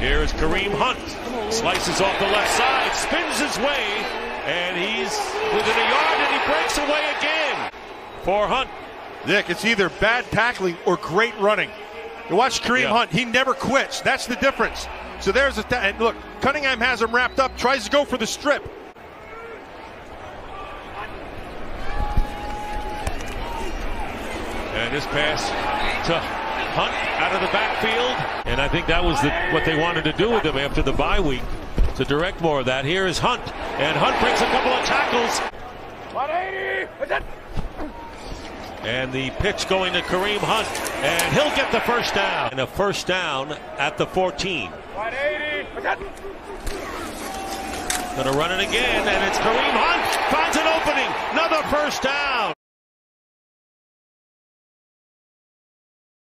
Here's Kareem Hunt. Slices off the left side, spins his way, and he's within a yard, and he breaks away again for Hunt. Nick, it's either bad tackling or great running. You watch Kareem Yeah. Hunt, he never quits. That's the difference. So there's a. Ta- look, Cunningham has him wrapped up, tries to go for the strip. And this pass to Hunt out of the backfield. And I think that was the, what they wanted to do with him after the bye week to direct more of that. Here is Hunt. And Hunt breaks a couple of tackles. And the pitch going to Kareem Hunt. And he'll get the first down. And a first down at the 14. Gonna run it again, and it's Kareem Hunt finds an opening. Another first down.